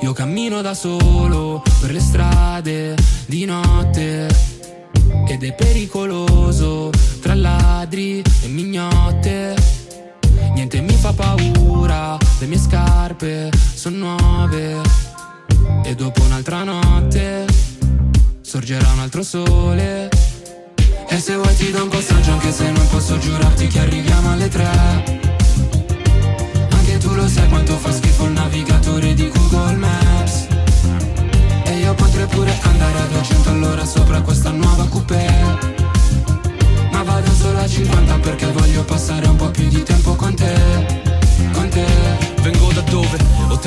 Io cammino da solo per le strade di notte ed è pericoloso tra ladri e mignotte. Niente mi fa paura, le mie scarpe sono nuove e dopo un'altra notte sorgerà un altro sole. E se vuoi ti do un passaggio anche se non posso giurarti che arriviamo alle tre. Tu lo sai quanto fa schifo il navigatore di Google Maps. E io potrei pure andare a 200 all'ora sopra questa nuova coupé Ma vado solo a 50 perché voglio passare un po' più di tempo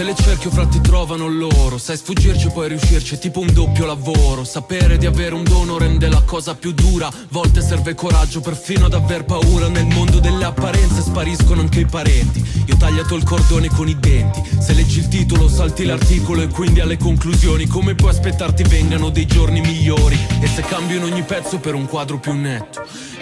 te le cerchi o fra ti trovano loro. Sai sfuggirci e poi riuscirci è tipo un doppio lavoro. Sapere di avere un dono rende la cosa più dura. Volte serve coraggio perfino ad aver paura. Nel mondo delle apparenze spariscono anche i parenti. Io ho tagliato il cordone con i denti. Se leggi il titolo salti l'articolo e quindi alle conclusioni. Come puoi aspettarti vengano dei giorni migliori? E se cambio in ogni pezzo per un quadro più netto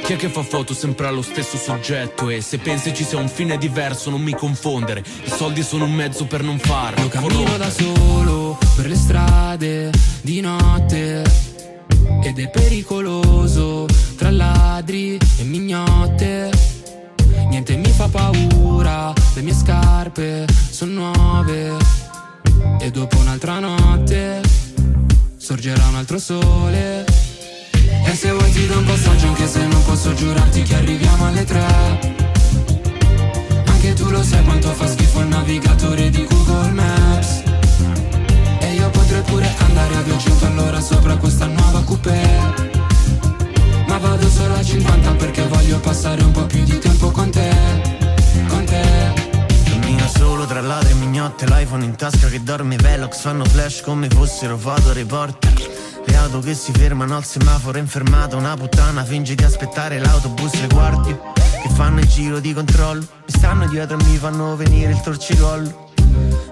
chi è che fa foto? Sempre allo stesso soggetto. E se pensi ci sia un fine diverso non mi confondere. I soldi sono un mezzo per non farlo. Io cammino da solo per le strade di notte. Ed è pericoloso tra ladri e mignotte. Niente mi fa paura, le mie scarpe sono nuove. E dopo un'altra notte sorgerà un altro sole e se vuoi ti do un passaggio anche se non posso giurarti che arriviamo alle tre. Anche tu lo sai quanto fa schifo il navigatore di Google Maps. E io potrei pure andare a 200 all'ora sopra questa nuova coupé Ma vado solo a 50 perché voglio passare un po' più di tempo con te Con te. Cammina solo tra ladri e mignotte L'iPhone in tasca che dorme Velox Fanno flash come fossero foto reporter le auto che si fermano al semaforo in fermata Una puttana finge di aspettare l'autobus le guardie Che fanno il giro di controllo Mi stanno dietro e mi fanno venire il torcicollo.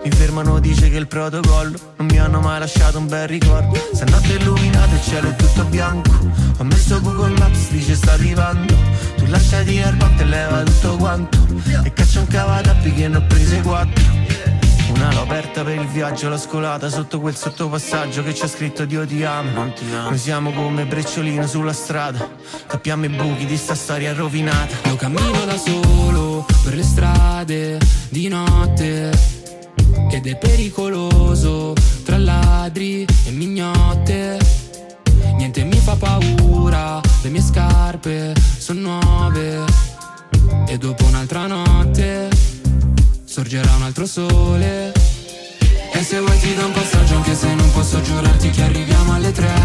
Mi fermano, dice che il protocollo Non mi hanno mai lasciato un bel ricordo. Se notte illuminata il cielo è tutto bianco Ho messo Google Maps, dice sta arrivando Tu lasciati nel botte e leva tutto quanto E caccia un cavatappi che ne ho prese quattro una aperta per il viaggio, l'ho scolata sotto quel sottopassaggio che c'è scritto Dio ti amo. Non ti amo. Noi siamo come brecciolino sulla strada, tappiamo i buchi di sta storia rovinata. Io cammino da solo per le strade di notte ed è pericoloso tra ladri e mignotte. Niente mi fa paura, le mie scarpe sono nuove e dopo un'altra notte sorgerà un altro sole. E se vuoi ti do un passaggio anche se non posso giurarti che arriviamo alle tre